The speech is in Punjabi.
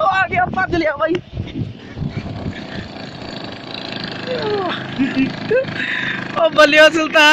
ਉਹ ਆ ਗਿਆ ਭੱਜ ਲਿਆ ਬਾਈ। ਉਹ ਬੱਲਿਓ ਸੁਲਤਾਨ।